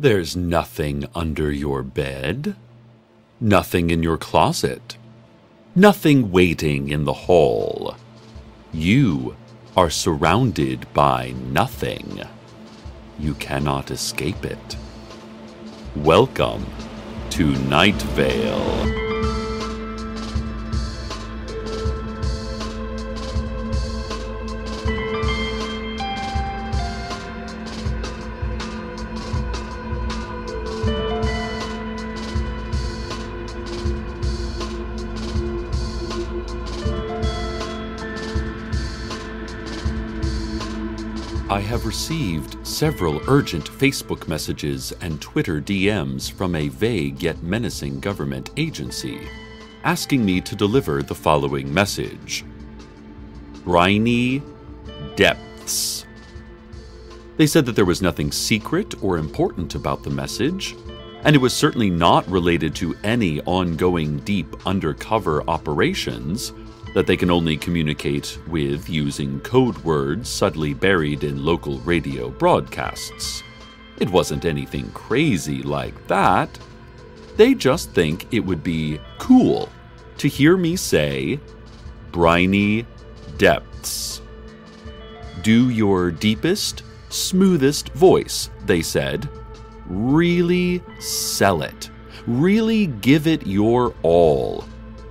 There's nothing under your bed, nothing in your closet, nothing waiting in the hall. You are surrounded by nothing. You cannot escape it. Welcome to Night Vale. Have received several urgent Facebook messages and Twitter DMs from a vague yet menacing government agency asking me to deliver the following message Briny Depths. They said that there was nothing secret or important about the message, and it was certainly not related to any ongoing deep undercover operations that they can only communicate with using code words subtly buried in local radio broadcasts. It wasn't anything crazy like that. They just think it would be cool to hear me say, briny depths. Do your deepest, smoothest voice, they said. Really sell it. Really give it your all.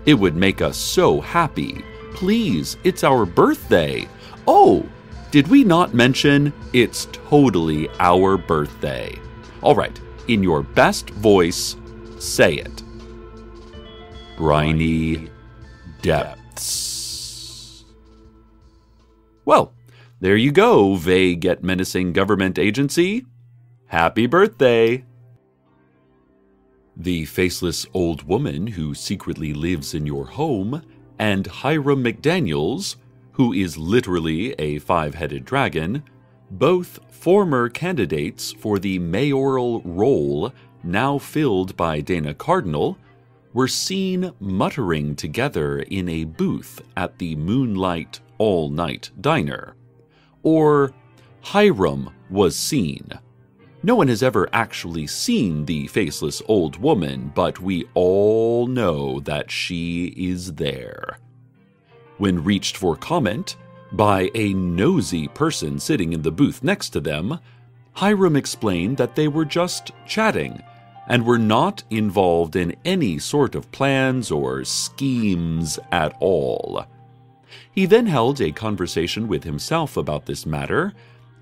It would make us so happy. Please, it's our birthday. Oh, did we not mention it's totally our birthday? All right, in your best voice, say it. Briny Depths. Well, there you go, vague yet menacing government agency. Happy birthday! The faceless old woman who secretly lives in your home, and Hiram McDaniels, who is literally a five headed dragon, both former candidates for the mayoral role now filled by Dana Cardinal, were seen muttering together in a booth at the Moonlight All Night Diner. Or Hiram was seen. No one has ever actually seen the faceless old woman, but we all know that she is there. When reached for comment by a nosy person sitting in the booth next to them, Hiram explained that they were just chatting and were not involved in any sort of plans or schemes at all. He then held a conversation with himself about this matter,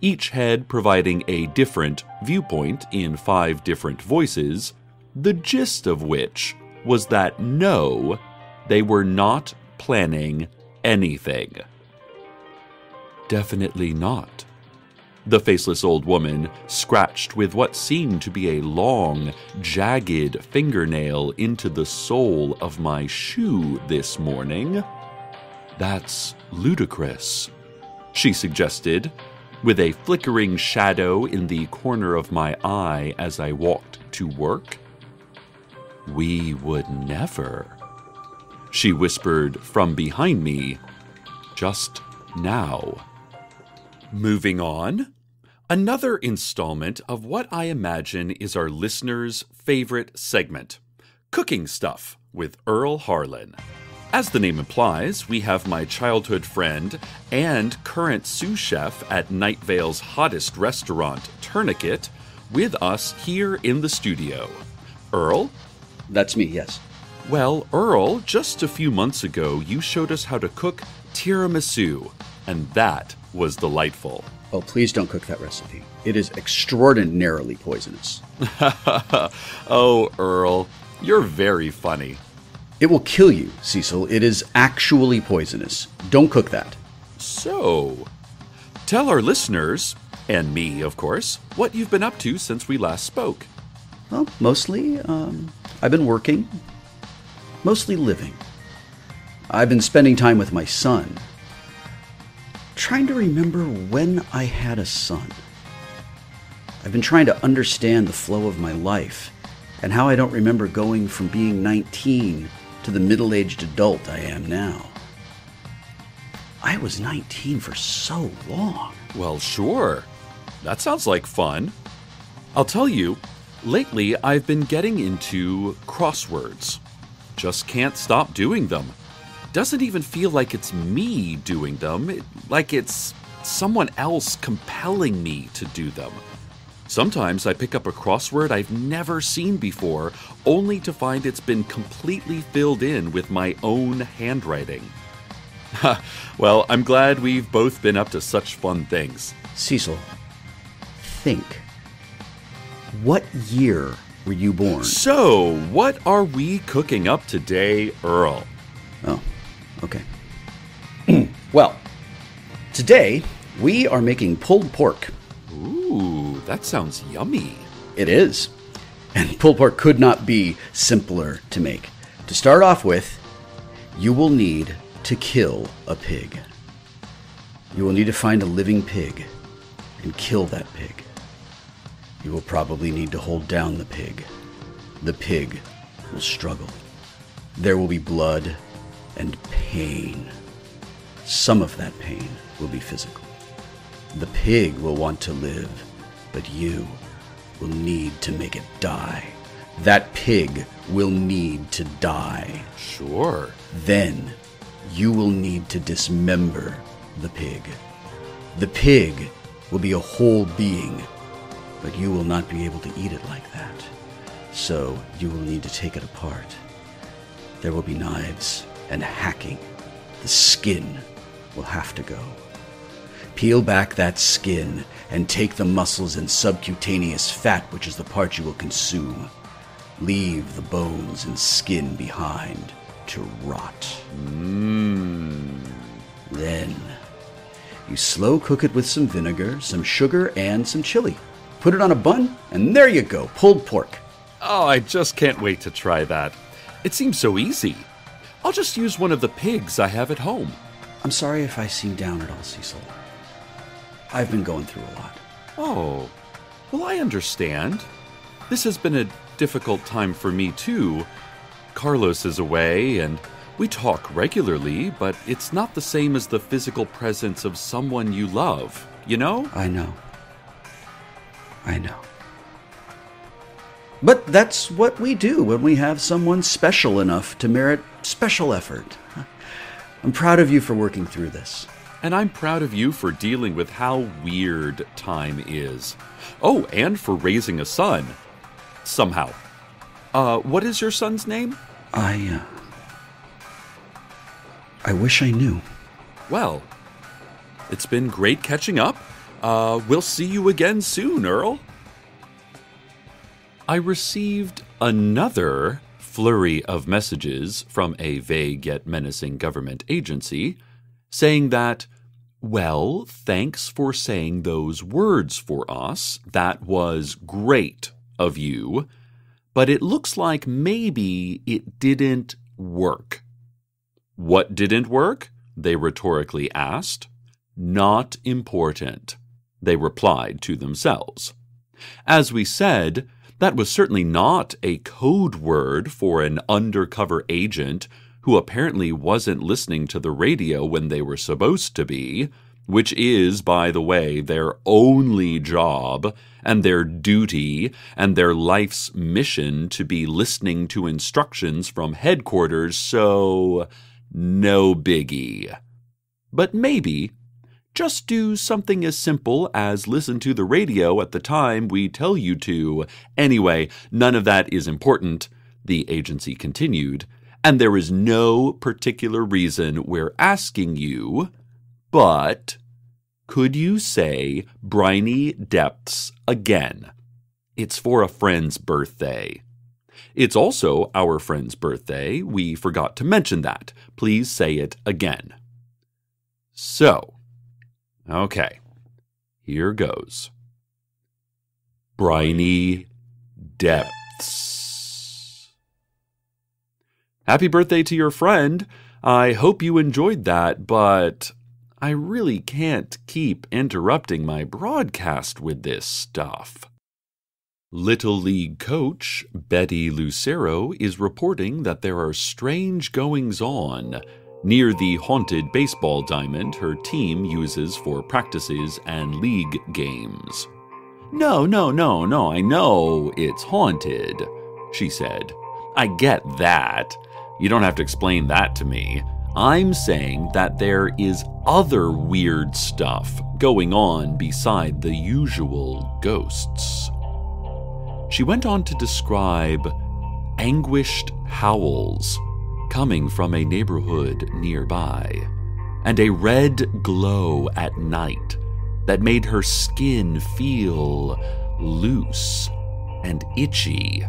each head providing a different viewpoint in five different voices, the gist of which was that no, they were not planning anything. Definitely not. The faceless old woman scratched with what seemed to be a long, jagged fingernail into the sole of my shoe this morning. That's ludicrous, she suggested, with a flickering shadow in the corner of my eye as I walked to work. We would never, she whispered from behind me just now. Moving on. Another installment of what I imagine is our listeners' favorite segment Cooking Stuff with Earl Harlan. As the name implies, we have my childhood friend and current sous chef at Night Vale's hottest restaurant, Tourniquet, with us here in the studio. Earl? That's me, yes. Well, Earl, just a few months ago, you showed us how to cook tiramisu, and that was delightful. Oh, please don't cook that recipe. It is extraordinarily poisonous. oh, Earl, you're very funny. It will kill you, Cecil. It is actually poisonous. Don't cook that. So, tell our listeners, and me, of course, what you've been up to since we last spoke. Well, mostly, um, I've been working, mostly living. I've been spending time with my son. Trying to remember when I had a son. I've been trying to understand the flow of my life and how I don't remember going from being 19 to the middle aged adult I am now. I was 19 for so long. Well, sure. That sounds like fun. I'll tell you, Lately, I've been getting into crosswords. Just can't stop doing them. Doesn't even feel like it's me doing them, like it's someone else compelling me to do them. Sometimes I pick up a crossword I've never seen before, only to find it's been completely filled in with my own handwriting. well, I'm glad we've both been up to such fun things. Cecil, think. What year were you born? So, what are we cooking up today, Earl? Oh, okay. well, today we are making pulled pork. That sounds yummy. It is. And pulled pork could not be simpler to make. To start off with, you will need to kill a pig. You will need to find a living pig and kill that pig. You will probably need to hold down the pig. The pig will struggle. There will be blood and pain. Some of that pain will be physical. The pig will want to live, but you will need to make it die. That pig will need to die. Sure. Then you will need to dismember the pig. The pig will be a whole being, but you will not be able to eat it like that. So you will need to take it apart. There will be knives and hacking. The skin will have to go. Peel back that skin and take the muscles and subcutaneous fat, which is the part you will consume. Leave the bones and skin behind to rot. Mmm. Then you slow cook it with some vinegar, some sugar, and some chili. Put it on a bun, and there you go, pulled pork. Oh, I just can't wait to try that. It seems so easy. I'll just use one of the pigs I have at home. I'm sorry if I seem down at all, Cecil. I've been going through a lot. Oh, well, I understand. This has been a difficult time for me, too. Carlos is away, and we talk regularly, but it's not the same as the physical presence of someone you love, you know? I know. I know. But that's what we do when we have someone special enough to merit special effort. I'm proud of you for working through this. And I'm proud of you for dealing with how weird time is. Oh, and for raising a son. Somehow. Uh, what is your son's name? I, uh, I wish I knew. Well, it's been great catching up. Uh, we'll see you again soon, Earl. I received another flurry of messages from a vague yet menacing government agency saying that, well, thanks for saying those words for us. That was great of you. But it looks like maybe it didn't work. What didn't work? They rhetorically asked. Not important, they replied to themselves. As we said, that was certainly not a code word for an undercover agent who apparently wasn't listening to the radio when they were supposed to be, which is, by the way, their only job and their duty and their life's mission to be listening to instructions from headquarters, so no biggie. But maybe just do something as simple as listen to the radio at the time we tell you to. Anyway, none of that is important, the agency continued, and there is no particular reason we're asking you, but could you say briny depths again? It's for a friend's birthday. It's also our friend's birthday. We forgot to mention that. Please say it again. So, Okay, here goes. Briny Depths. Happy birthday to your friend. I hope you enjoyed that, but I really can't keep interrupting my broadcast with this stuff. Little League coach Betty Lucero is reporting that there are strange goings on near the haunted baseball diamond her team uses for practices and league games. No, no, no, no, I know it's haunted, she said. I get that. You don't have to explain that to me. I'm saying that there is other weird stuff going on beside the usual ghosts. She went on to describe anguished howls coming from a neighborhood nearby, and a red glow at night that made her skin feel loose and itchy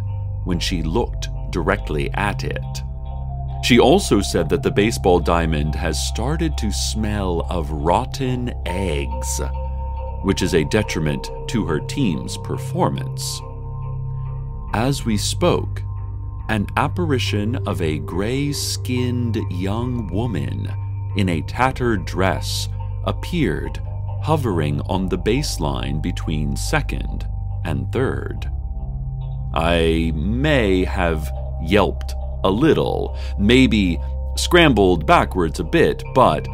when she looked directly at it. She also said that the baseball diamond has started to smell of rotten eggs, which is a detriment to her team's performance. As we spoke, an apparition of a gray skinned young woman in a tattered dress appeared, hovering on the baseline between second and third. I may have yelped a little, maybe scrambled backwards a bit, but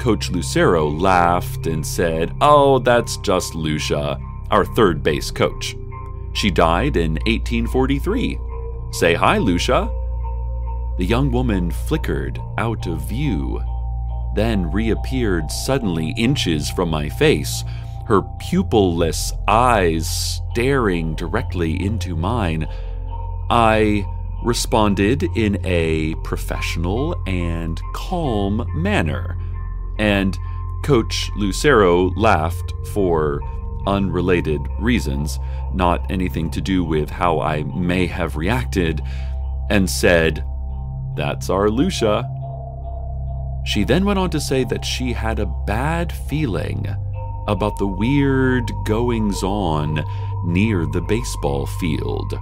Coach Lucero laughed and said, Oh, that's just Lucia, our third base coach. She died in 1843. Say hi, Lucia. The young woman flickered out of view, then reappeared suddenly inches from my face, her pupilless eyes staring directly into mine. I responded in a professional and calm manner, and Coach Lucero laughed for unrelated reasons, not anything to do with how I may have reacted, and said, That's our Lucia. She then went on to say that she had a bad feeling about the weird goings on near the baseball field.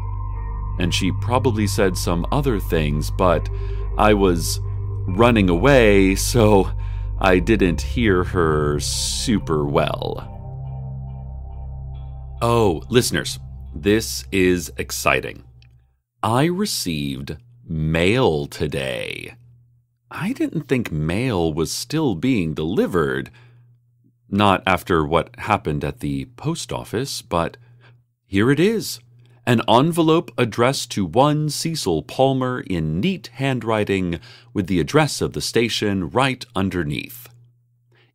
And she probably said some other things, but I was running away, so I didn't hear her super well. Oh, listeners, this is exciting. I received mail today. I didn't think mail was still being delivered. Not after what happened at the post office, but here it is an envelope addressed to one Cecil Palmer in neat handwriting with the address of the station right underneath.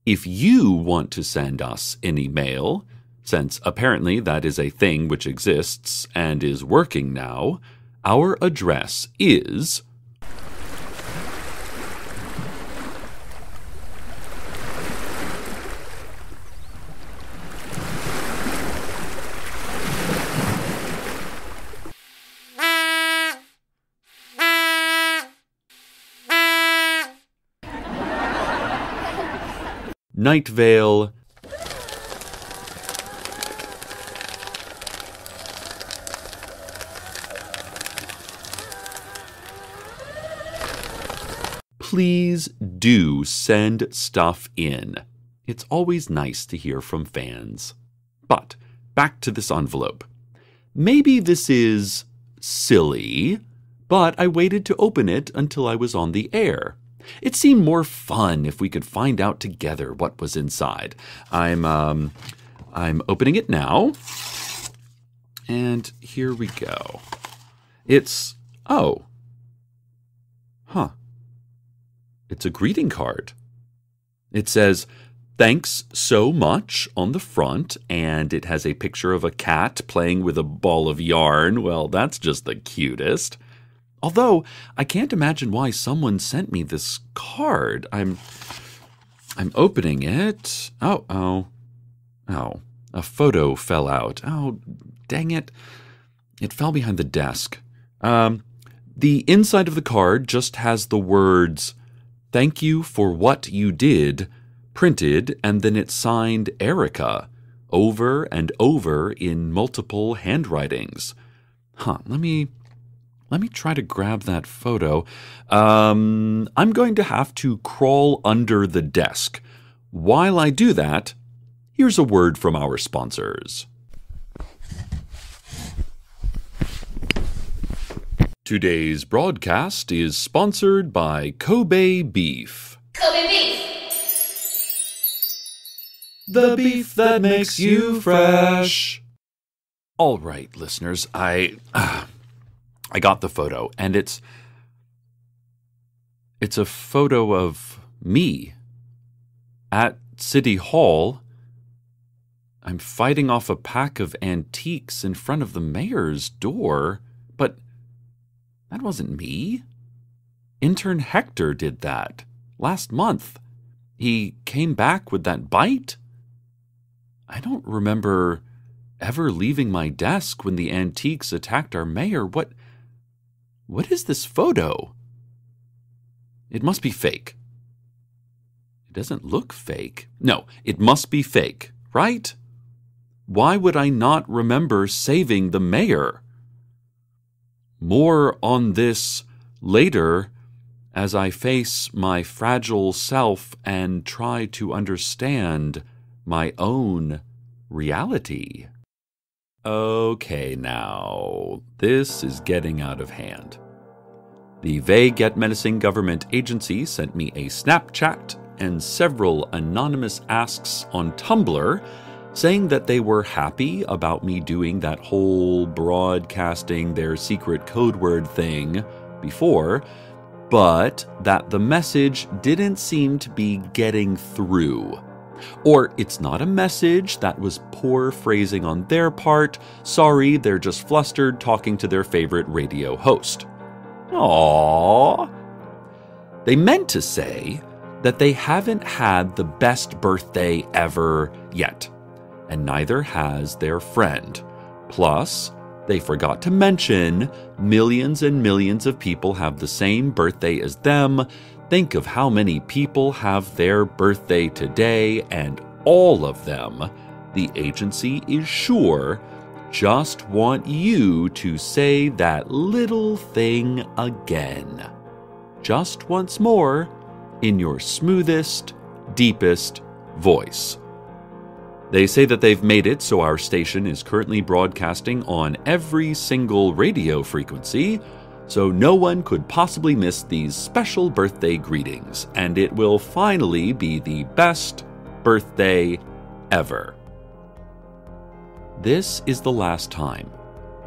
If you want to send us any mail, since apparently that is a thing which exists and is working now, our address is. Night Vale, please do send stuff in. It's always nice to hear from fans. But back to this envelope. Maybe this is silly, but I waited to open it until I was on the air. It seemed more fun if we could find out together what was inside. I'm um I'm opening it now. And here we go. It's oh. Huh. It's a greeting card. It says, Thanks so much on the front, and it has a picture of a cat playing with a ball of yarn. Well, that's just the cutest. Although, I can't imagine why someone sent me this card. I'm. I'm opening it. Oh, oh. Oh. A photo fell out. Oh, dang it. It fell behind the desk. Um, the inside of the card just has the words Thank you for what you did, printed, and then it's signed Erika, over and over in multiple handwritings. Huh, let me let me try to grab that photo. Um, I'm going to have to crawl under the desk. While I do that, here's a word from our sponsors. Today's broadcast is sponsored by Kobe Beef. Kobe beef. The beef that makes you fresh. All right, listeners, I uh, I got the photo and it's it's a photo of me at City Hall. I'm fighting off a pack of antiques in front of the mayor's door, but that wasn't me. Intern Hector did that last month. He came back with that bite. I don't remember ever leaving my desk when the antiques attacked our mayor. What what is this photo? It must be fake. It doesn't look fake. No, it must be fake, right? Why would I not remember saving the mayor? More on this later as I face my fragile self and try to understand my own reality. Okay, now, this is getting out of hand. The vague yet menacing government agency sent me a Snapchat and several anonymous asks on Tumblr saying that they were happy about me doing that whole broadcasting their secret code word thing before, but that the message didn't seem to be getting through. Or it's not a message, that was poor phrasing on their part. Sorry, they're just flustered talking to their favorite radio host. Aww. They meant to say that they haven't had the best birthday ever yet, and neither has their friend. Plus, they forgot to mention millions and millions of people have the same birthday as them. Think of how many people have their birthday today, and all of them, the agency is sure, just want you to say that little thing again. Just once more in your smoothest, deepest voice. They say that they've made it so our station is currently broadcasting on every single radio frequency, so no one could possibly miss these special birthday greetings, and it will finally be the best birthday ever. This is the last time,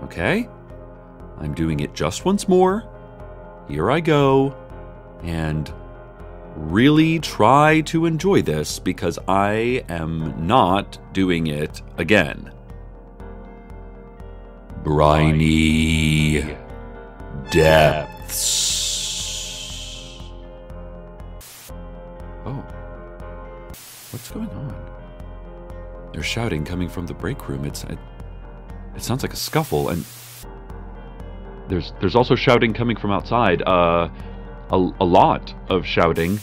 okay? I'm doing it just once more. Here I go, and really try to enjoy this because I am not doing it again. Briny depths. Oh. What's going on? There's shouting coming from the break room. It's it, it sounds like a scuffle and there's there's also shouting coming from outside. Uh a, a lot of shouting,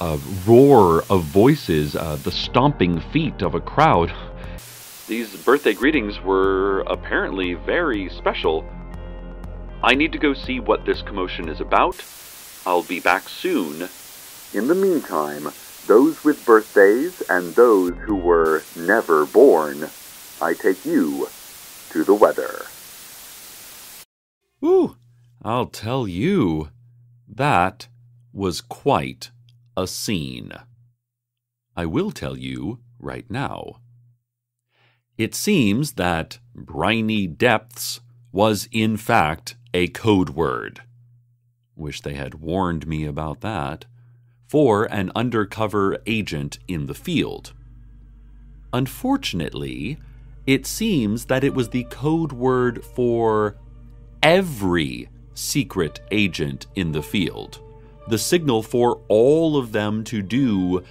a roar of voices, uh, the stomping feet of a crowd. These birthday greetings were apparently very special. I need to go see what this commotion is about. I'll be back soon. In the meantime, those with birthdays and those who were never born, I take you to the weather. Ooh, I'll tell you. That was quite a scene. I will tell you right now. It seems that briny depths was in fact a code word. Wish they had warned me about that. For an undercover agent in the field. Unfortunately, it seems that it was the code word for every secret agent in the field, the signal for all of them to do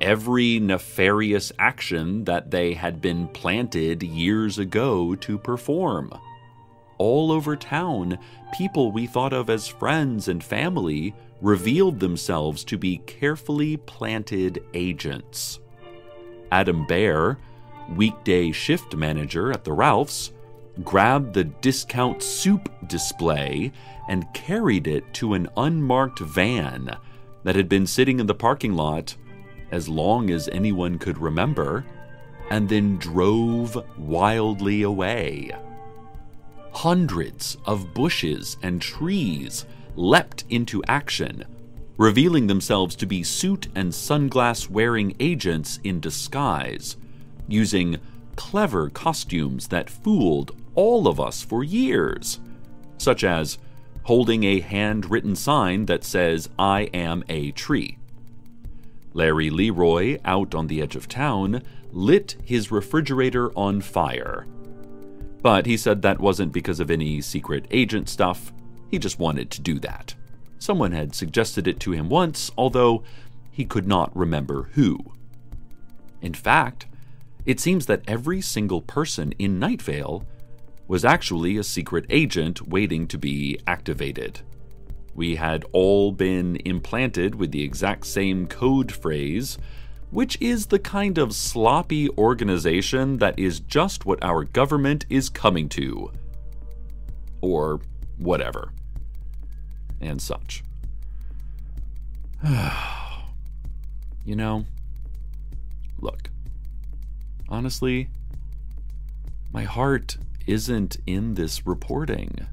every nefarious action that they had been planted years ago to perform. All over town, people we thought of as friends and family revealed themselves to be carefully planted agents. Adam Bear, weekday shift manager at the Ralphs, grabbed the discount soup display and carried it to an unmarked van that had been sitting in the parking lot as long as anyone could remember, and then drove wildly away. Hundreds of bushes and trees leapt into action, revealing themselves to be suit and sunglass wearing agents in disguise, using clever costumes that fooled all of us for years, such as holding a handwritten sign that says, I am a tree. Larry Leroy, out on the edge of town, lit his refrigerator on fire. But he said that wasn't because of any secret agent stuff, he just wanted to do that. Someone had suggested it to him once, although he could not remember who. In fact, it seems that every single person in Night Vale was actually a secret agent waiting to be activated. We had all been implanted with the exact same code phrase, which is the kind of sloppy organization that is just what our government is coming to. Or whatever. And such. you know, look, honestly, my heart isn't in this reporting.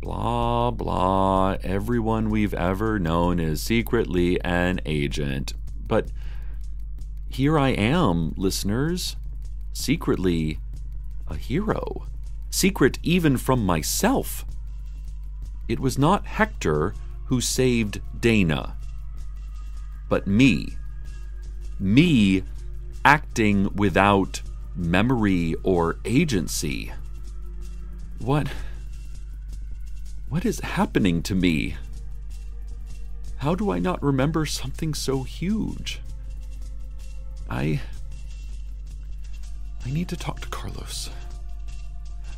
Blah, blah, everyone we've ever known is secretly an agent. But here I am, listeners, secretly a hero. Secret even from myself. It was not Hector who saved Dana, but me. Me acting without memory or agency. What. What is happening to me? How do I not remember something so huge? I. I need to talk to Carlos.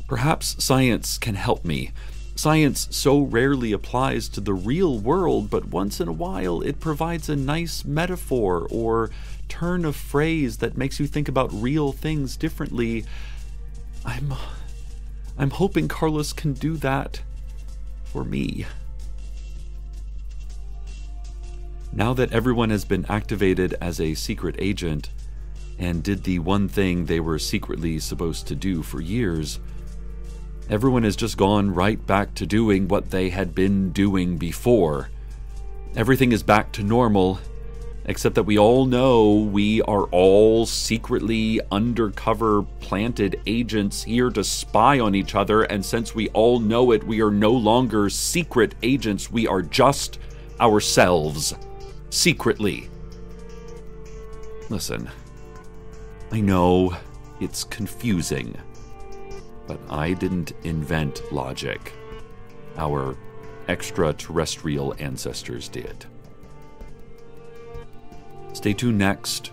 Perhaps science can help me. Science so rarely applies to the real world, but once in a while it provides a nice metaphor or turn of phrase that makes you think about real things differently. I'm I'm hoping Carlos can do that for me. Now that everyone has been activated as a secret agent and did the one thing they were secretly supposed to do for years, everyone has just gone right back to doing what they had been doing before. Everything is back to normal, except that we all know we are all secretly undercover planted agents here to spy on each other, and since we all know it, we are no longer secret agents, we are just ourselves, secretly. Listen, I know it's confusing, but I didn't invent logic. Our extraterrestrial ancestors did. Stay tuned next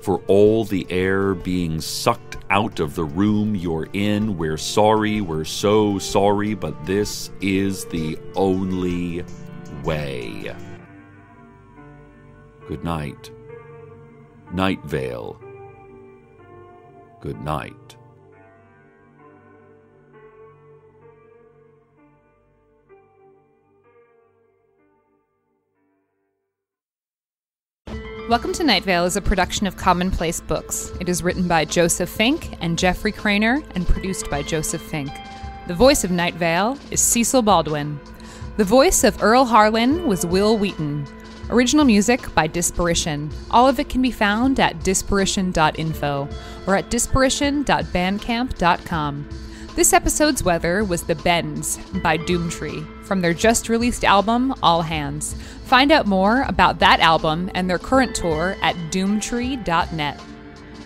for all the air being sucked out of the room you're in. We're sorry, we're so sorry, but this is the only way. Good night. Night Vale. Good night. Welcome to Night Vale is a production of Commonplace Books. It is written by Joseph Fink and Jeffrey Cranor and produced by Joseph Fink. The voice of Night Vale is Cecil Baldwin. The voice of Earl Harlan was Wil Wheaton. Original music by Disparition. All of it can be found at disparition.info or at disparition.bandcamp.com. This episode's weather was The Bends by Doomtree from their just released album, All Hands. Find out more about that album and their current tour at doomtree.net.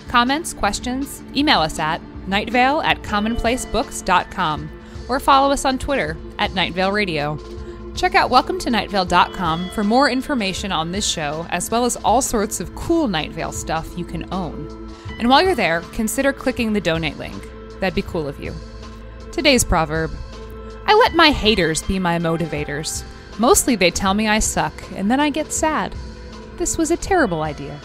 Comments, questions, email us at nightvale at commonplacebooks.com or follow us on Twitter at Nightvale Radio. Check out welcometonightvale.com for more information on this show, as well as all sorts of cool Nightvale stuff you can own. And while you're there, consider clicking the donate link. That'd be cool of you. Today's proverb I let my haters be my motivators. Mostly they tell me I suck, and then I get sad. This was a terrible idea.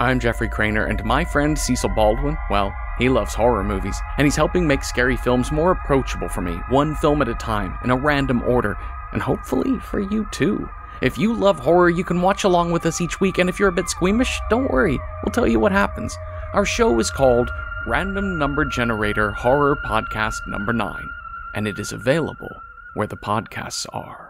I'm Jeffrey Cranor, and my friend Cecil Baldwin, well, he loves horror movies, and he's helping make scary films more approachable for me, one film at a time, in a random order, and hopefully for you too. If you love horror, you can watch along with us each week, and if you're a bit squeamish, don't worry, we'll tell you what happens. Our show is called Random Number Generator Horror Podcast Number 9. and it is available where the podcasts are.